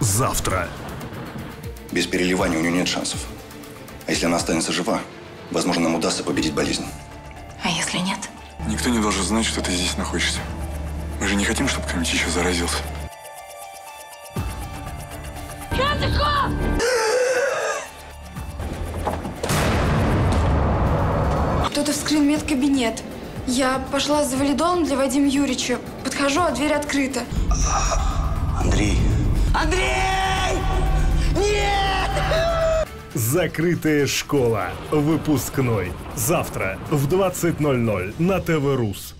завтра. Без переливания у нее нет шансов. А если она останется жива, возможно, нам удастся победить болезнь. А если нет? Никто не должен знать, что ты здесь находишься. Мы же не хотим, чтобы кто-нибудь еще заразился. Кто-то вскрыл медкабинет. Я пошла за валидолом для Вадима Юрьевича. Подхожу, а дверь открыта. Андрей, Закрытая школа. Выпускной. Завтра в 20.00 на ТВ Рус.